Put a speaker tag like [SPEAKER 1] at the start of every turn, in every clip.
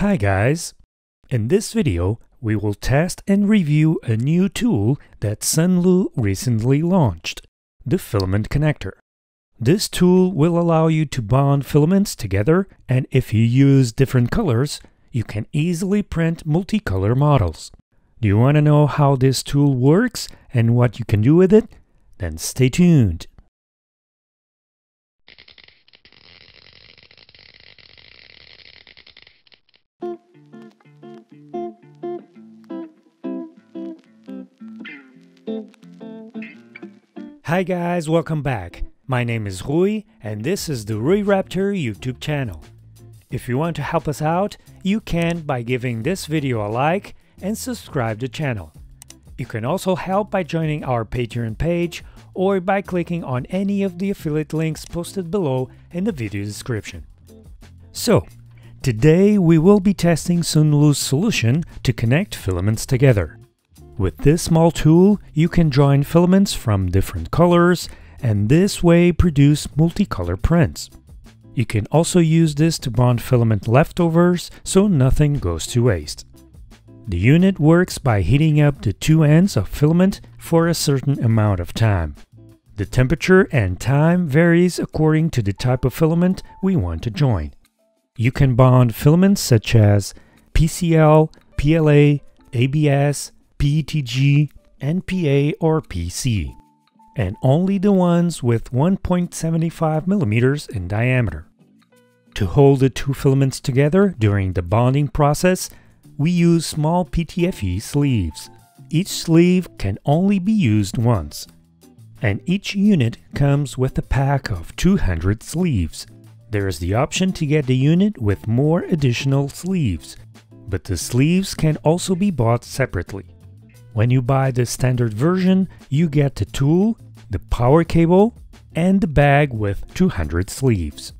[SPEAKER 1] Hi guys! In this video, we will test and review a new tool that Sunlu recently launched, the Filament Connector. This tool will allow you to bond filaments together and if you use different colors, you can easily print multicolor models. Do you want to know how this tool works and what you can do with it? Then stay tuned. Hi guys, welcome back. My name is Rui and this is the Rui Raptor YouTube channel. If you want to help us out, you can by giving this video a like and subscribe the channel. You can also help by joining our Patreon page or by clicking on any of the affiliate links posted below in the video description. So, today we will be testing Sunlu's solution to connect filaments together. With this small tool, you can join filaments from different colors and this way produce multicolor prints. You can also use this to bond filament leftovers so nothing goes to waste. The unit works by heating up the two ends of filament for a certain amount of time. The temperature and time varies according to the type of filament we want to join. You can bond filaments such as PCL, PLA, ABS, PETG, NPA or PC, and only the ones with 1.75 millimeters in diameter. To hold the two filaments together during the bonding process, we use small PTFE sleeves. Each sleeve can only be used once, and each unit comes with a pack of 200 sleeves. There is the option to get the unit with more additional sleeves, but the sleeves can also be bought separately. When you buy the standard version, you get the tool, the power cable, and the bag with 200 sleeves.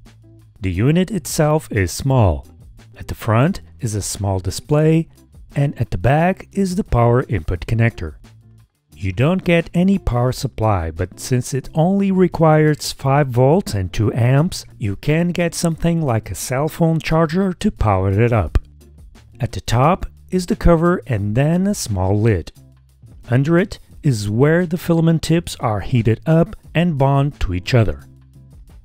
[SPEAKER 1] The unit itself is small. At the front is a small display, and at the back is the power input connector. You don't get any power supply, but since it only requires 5 volts and 2 amps, you can get something like a cell phone charger to power it up. At the top is the cover and then a small lid. Under it is where the filament tips are heated up and bond to each other.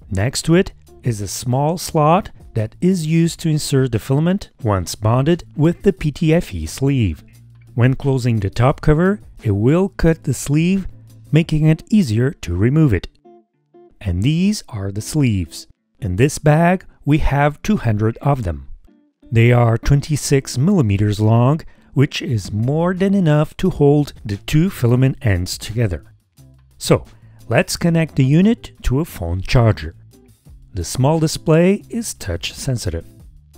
[SPEAKER 1] Next to it is a small slot that is used to insert the filament once bonded with the PTFE sleeve. When closing the top cover, it will cut the sleeve, making it easier to remove it. And these are the sleeves. In this bag, we have 200 of them. They are 26 millimeters long which is more than enough to hold the two filament ends together. So, let's connect the unit to a phone charger. The small display is touch sensitive.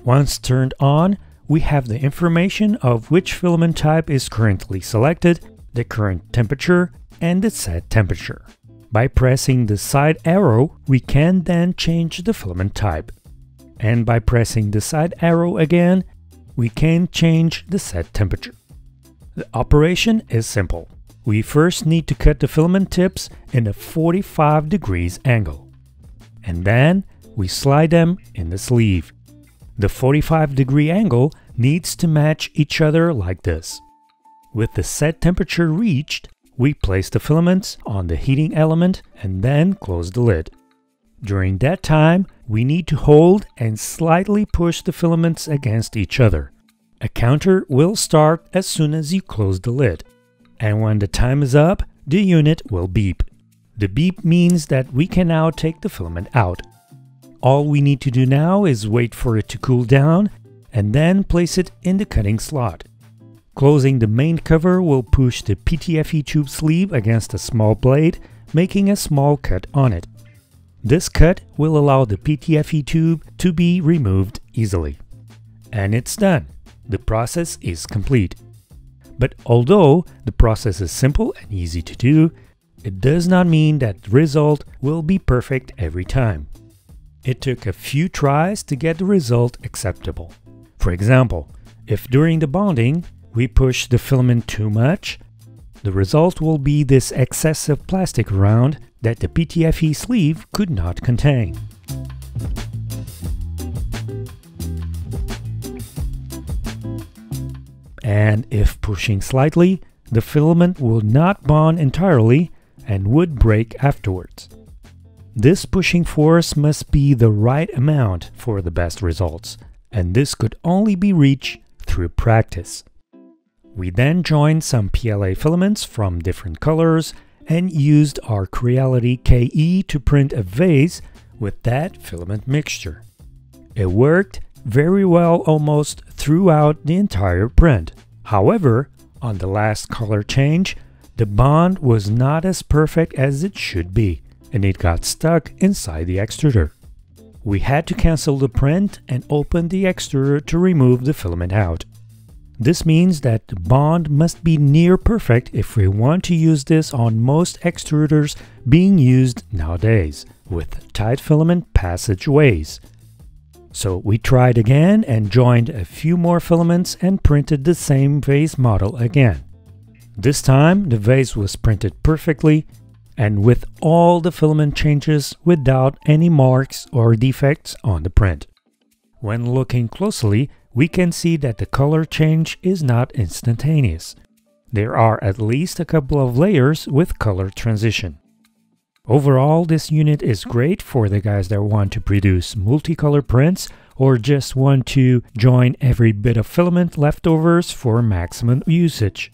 [SPEAKER 1] Once turned on, we have the information of which filament type is currently selected, the current temperature, and the set temperature. By pressing the side arrow, we can then change the filament type. And by pressing the side arrow again, we can change the set temperature. The operation is simple. We first need to cut the filament tips in a 45 degrees angle. And then we slide them in the sleeve. The 45 degree angle needs to match each other like this. With the set temperature reached, we place the filaments on the heating element and then close the lid. During that time, we need to hold and slightly push the filaments against each other. A counter will start as soon as you close the lid. And when the time is up, the unit will beep. The beep means that we can now take the filament out. All we need to do now is wait for it to cool down and then place it in the cutting slot. Closing the main cover will push the PTFE tube sleeve against a small blade, making a small cut on it. This cut will allow the PTFE tube to be removed easily. And it's done. The process is complete. But although the process is simple and easy to do, it does not mean that the result will be perfect every time. It took a few tries to get the result acceptable. For example, if during the bonding we push the filament too much, the result will be this excessive plastic around that the PTFE sleeve could not contain. And if pushing slightly, the filament will not bond entirely and would break afterwards. This pushing force must be the right amount for the best results, and this could only be reached through practice. We then joined some PLA filaments from different colors and used our Creality KE to print a vase with that filament mixture. It worked very well almost throughout the entire print. However, on the last color change, the bond was not as perfect as it should be, and it got stuck inside the extruder. We had to cancel the print and open the extruder to remove the filament out. This means that the bond must be near perfect if we want to use this on most extruders being used nowadays, with tight filament passageways. So we tried again and joined a few more filaments and printed the same vase model again. This time the vase was printed perfectly and with all the filament changes without any marks or defects on the print. When looking closely, we can see that the color change is not instantaneous. There are at least a couple of layers with color transition. Overall, this unit is great for the guys that want to produce multicolor prints or just want to join every bit of filament leftovers for maximum usage.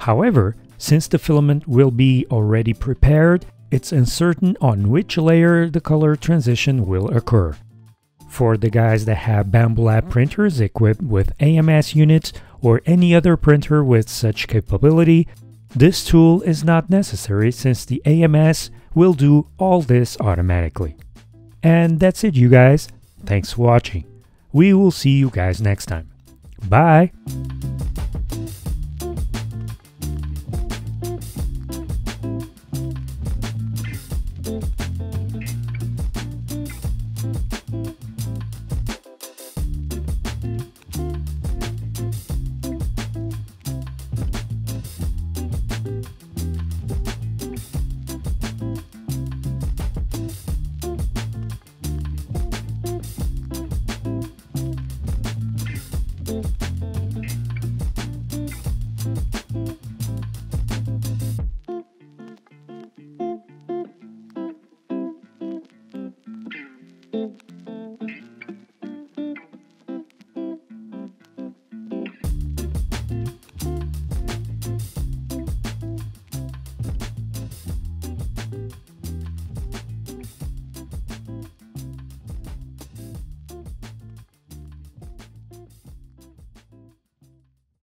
[SPEAKER 1] However, since the filament will be already prepared, it's uncertain on which layer the color transition will occur. For the guys that have Bambu Lab mm-hmm. printers equipped with AMS units or any other printer with such capability, this tool is not necessary since the AMS will do all this automatically. And that's it you guys. Thanks for watching. We will see you guys next time. Bye!